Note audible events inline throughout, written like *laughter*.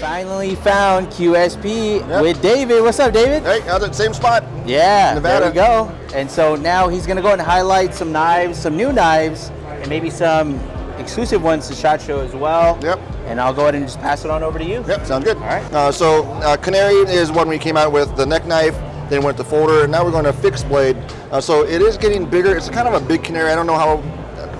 finally found QSP Yep. with David. What's up, David? Hey, how's it? Same spot. Yeah, Nevada. there we go. And so now he's gonna go and highlight some knives, some new knives, and maybe some exclusive ones to Shot Show as well. Yep. And I'll go ahead and just pass it on over to you. Yep, sounds good. All right. Uh, so uh, Canary is one we came out with the neck knife, then went to folder, and now we're going to fixed blade. Uh, so it is getting bigger. It's kind of a big canary. I don't know how.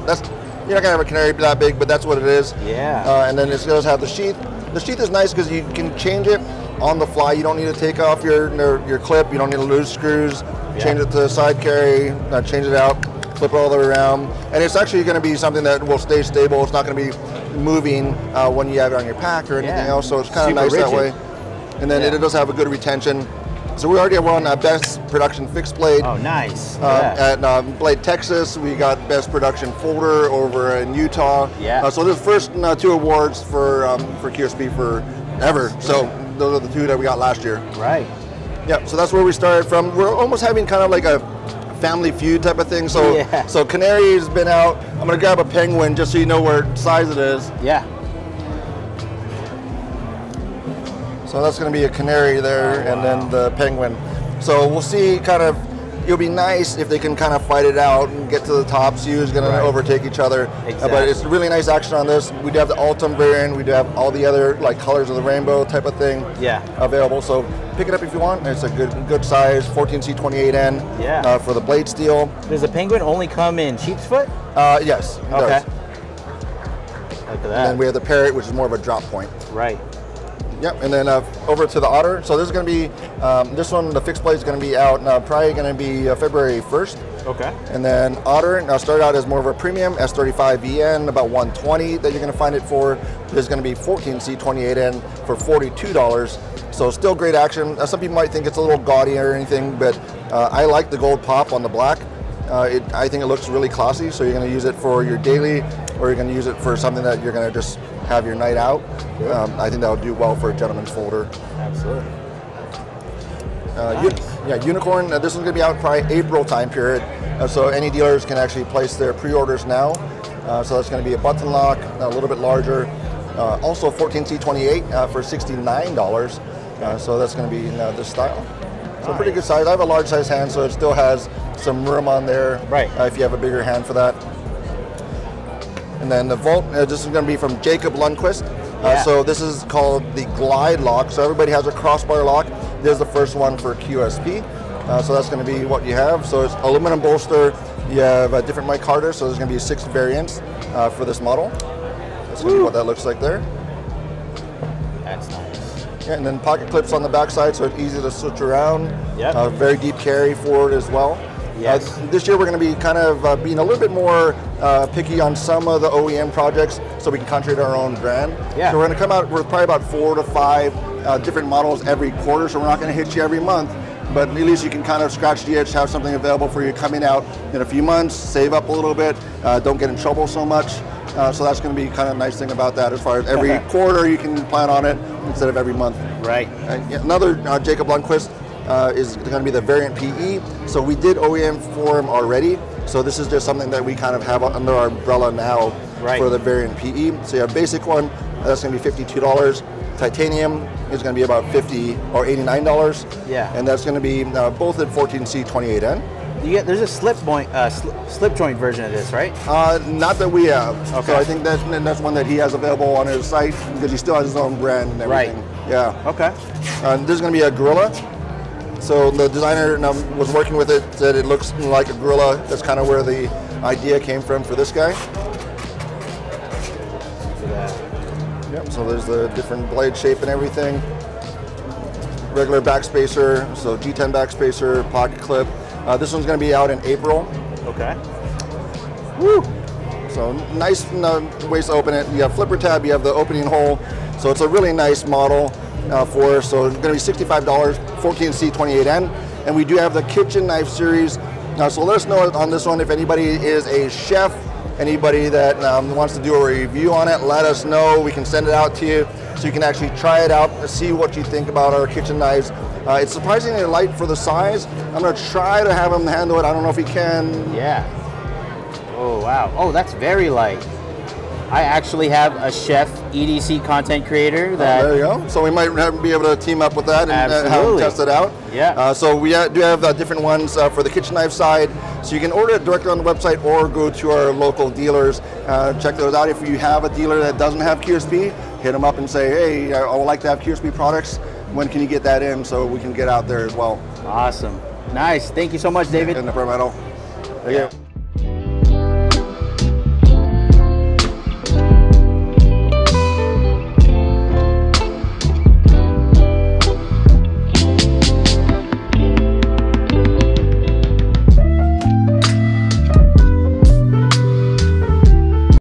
That's you're not gonna have a canary that big, but that's what it is. Yeah. Uh, and then it does have the sheath. The sheath is nice because you can change it on the fly. You don't need to take off your your, clip. You don't need to lose screws. Change it to side carry. Uh, change it out. Flip it all the way around. And it's actually going to be something that will stay stable. It's not going to be moving uh, when you have it on your pack or anything Yeah. else. So it's kind of nice that way. And then Yeah. it does have a good retention. So we already won uh, best production fixed blade. Oh, nice. Uh, yeah. At um, Blade Texas, we got best production folder over in Utah. Yeah. Uh, so the first uh, two awards for um, for QSP for ever. So those are the two that we got last year. right. Yeah. So that's where we started from. We're almost having kind of like a family feud type of thing. So Yeah. so Canary's been out. I'm gonna grab a penguin just so you know what size it is. Yeah. So that's going to be a canary there, and then the penguin. So we'll see. Kind of, it'll be nice if they can kind of fight it out and get to the top. See who's going Right. to overtake each other. Uh, but it's really nice action on this. We do have the Ultem variant. We do have all the other like colors of the rainbow type of thing. Yeah. Available. So pick it up if you want. It's a good good size, 14C28N. Yeah. Uh, for the blade steel. Does the penguin only come in sheep's foot? Uh, yes. it Okay. does. Look at And that. then we have the parrot, which is more of a drop point. right. Yep, and then uh, over to the otter. So this is going to be um, this one. The fixed blade is going to be out uh, probably going to be uh, February 1st. Okay. And then otter now started out as more of a premium S35VN, about 120 that you're going to find it for. There's going to be 14C28N for $42. So still great action. Some people might think it's a little gaudy or anything, but uh, I like the gold pop on the black. Uh, it, I think it looks really classy. So you're going to use it for your daily, or you're going to use it for something that you're going to just have your night out. Um, I think that would do well for a gentleman's folder. Absolutely. Uh, uni- yeah, unicorn. Uh, this one's going to be out probably April time period, uh, so any dealers can actually place their pre-orders now. Uh, so that's going to be a button lock, a little bit larger. Uh, also 14C28 uh, for $69. Uh, so that's going to be in this style. So pretty good size. I have a large size hand, so it still has some room on there. Right. Uh, if you have a bigger hand for that. And then the vault, uh, this is going to be from Jacob Lundquist. Uh, Yeah. so this is called the Glide Lock. So everybody has a crossbar lock. This is the first one for QSP. Uh, so that's going to be what you have. So it's aluminum bolster. You have a different mic hardware. So there's going to be six variants uh, for this model. That's going to be what that looks like there. That's nice. Yeah, and then pocket clips on the backside, so it's easy to switch around. Yep. Uh, very deep carry forward as well. Yes. Uh, this year we're going to be kind of uh, being a little bit more uh, picky on some of the OEM projects, so we can concentrate our own brand. Yeah. So we're going to come out with probably about four to five uh, different models every quarter. So we're not going to hit you every month, but at least you can kind of scratch the itch, have something available for you coming out in a few months, save up a little bit, uh, don't get in trouble so much. Uh, so that's going to be kind of a nice thing about that. As far as every *laughs* quarter, you can plan on it instead of every month. Right. Uh, yeah, another uh, Jacob Lundquist uh, is going to be the variant PE. So we did OEM for him already. So this is just something that we kind of have under our umbrella now Right. for the variant PE. So you have basic one, that's going to be $52. Titanium is going to be about 50 or $89. Yeah. And that's going to be uh, both at 14C28N. You get there's a slip point, uh, sl- slip joint version of this, right? Uh, not that we have. Okay. So I think that that's one that he has available on his site because he still has his own brand and everything. Right. Yeah. Okay. Uh, this is going to be a gorilla. So the designer was working with it, said it looks like a gorilla. That's kind of where the idea came from for this guy. Yep. So there's the different blade shape and everything. Regular backspacer, so G10 backspacer, pocket clip. Uh, this one's going to be out in April. Okay. Woo! So nice uh, ways to open it. You have flipper tab, you have the opening hole. So it's a really nice model uh, for us. So it's going to be $65, 14C28N. And we do have the kitchen knife series. Uh, so let us know on this one if anybody is a chef, anybody that um, wants to do a review on it, let us know. We can send it out to you so you can actually try it out, and see what you think about our kitchen knives. Uh, it's surprisingly light for the size. I'm going to try to have him handle it. I don't know if he can. Yeah. Oh wow. Oh, that's very light. I actually have a chef EDC content creator that There you go. So we might have, be able to team up with that and uh, have them test it out. Yeah. Uh, so we uh, do have uh, different ones uh, for the kitchen knife side. So you can order it directly on the website or go to our local dealers. Uh, check those out. If you have a dealer that doesn't have QSP, hit them up and say, hey, I would like to have QSP products. When can you get that in so we can get out there as well? awesome. Nice. Thank you so much, David. In the Pro Metal. There you go.